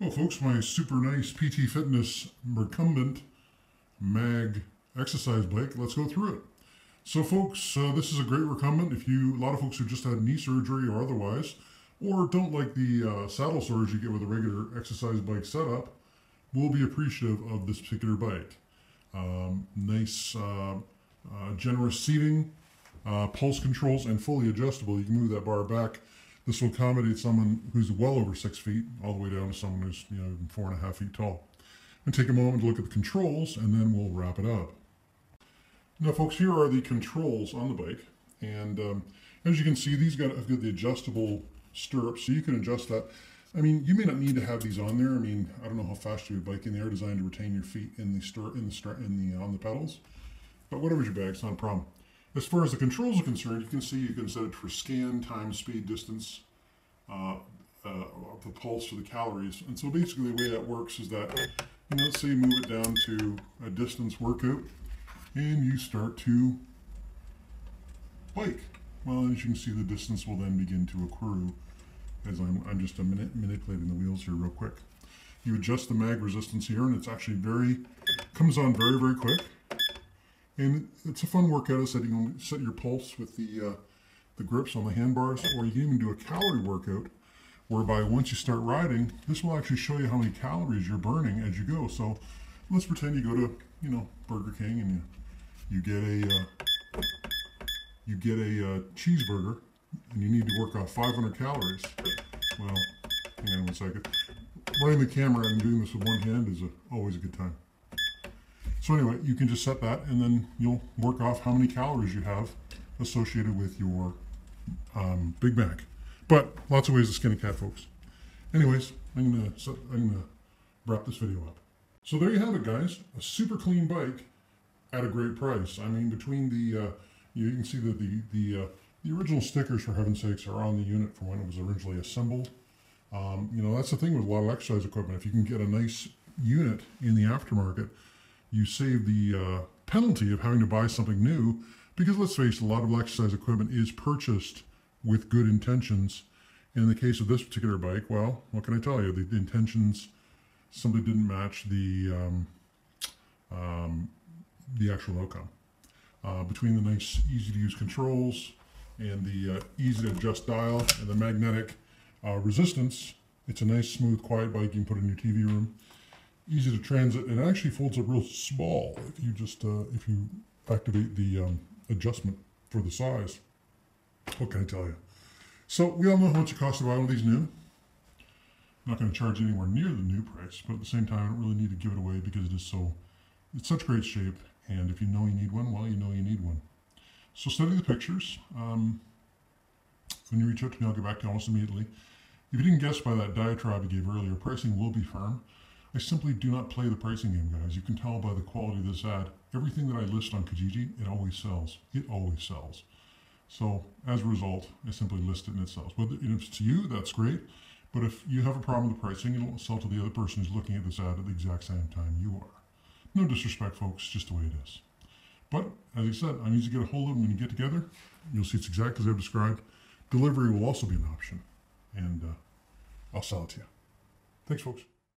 Well, folks, my super nice PT Fitness recumbent mag exercise bike. Let's go through it. So, folks, uh, this is a great recumbent. If you, a lot of folks who just had knee surgery or otherwise, or don't like the uh, saddle storage you get with a regular exercise bike setup, will be appreciative of this particular bike. Um, nice, uh, uh generous seating, uh, pulse controls, and fully adjustable. You can move that bar back this will accommodate someone who's well over six feet, all the way down to someone who's you know four and a half feet tall. And take a moment to look at the controls, and then we'll wrap it up. Now, folks, here are the controls on the bike, and um, as you can see, these got have got the adjustable stirrups, so you can adjust that. I mean, you may not need to have these on there. I mean, I don't know how fast you're biking. They are designed to retain your feet in the stir in the in the on the pedals, but whatever's your bag, it's not a problem. As far as the controls are concerned, you can see you can set it for scan, time, speed, distance, uh, uh, the pulse for the calories. And so basically the way that works is that, you know, let's say you move it down to a distance workout and you start to bike. Well, as you can see, the distance will then begin to accrue as I'm, I'm just a minute manipulating the wheels here real quick. You adjust the mag resistance here and it's actually very, comes on very, very quick. And it's a fun workout you can set your pulse with the, uh, the grips on the handbars, or you can even do a calorie workout whereby once you start riding, this will actually show you how many calories you're burning as you go. So let's pretend you go to, you know, Burger King and you, you get a, uh, you get a uh, cheeseburger and you need to work off 500 calories. Well, hang on one second. Running the camera and doing this with one hand is a, always a good time. So anyway, you can just set that and then you'll work off how many calories you have associated with your um, Big Mac. But lots of ways to skin a cat, folks. Anyways, I'm gonna I'm gonna wrap this video up. So there you have it, guys. A super clean bike at a great price. I mean, between the uh, you can see that the the uh, the original stickers, for heaven's sakes, are on the unit from when it was originally assembled. Um, you know, that's the thing with a lot of exercise equipment. If you can get a nice unit in the aftermarket, you save the uh, penalty of having to buy something new because let's face it, a lot of exercise equipment is purchased with good intentions. In the case of this particular bike, well, what can I tell you? The, intentions simply didn't match the um, um, the actual outcome. Uh, between the nice, easy to use controls and the uh, easy to adjust dial and the magnetic uh, resistance, it's a nice, smooth, quiet bike you can put in your TV room easy to transit and it actually folds up real small if you just uh, if you activate the um, adjustment for the size. What can I tell you? So we all know how much it costs to buy one of these new. I'm not going to charge anywhere near the new price, but at the same time, I don't really need to give it away because it is so, it's such great shape. And if you know you need one, well, you know you need one. So study the pictures. Um, when you reach out to me, I'll get back to you almost immediately. If you didn't guess by that diatribe I gave earlier, pricing will be firm. I simply do not play the pricing game, guys. You can tell by the quality of this ad. Everything that I list on Kijiji, it always sells. It always sells. So as a result, I simply list it and it sells. But if it's to you, that's great. But if you have a problem with the pricing, it'll sell to the other person who's looking at this ad at the exact same time you are. No disrespect, folks, just the way it is. But as I said, I need to get a hold of them when you get together. You'll see it's exactly as I've described. Delivery will also be an option. And uh, I'll sell it to you. Thanks, folks.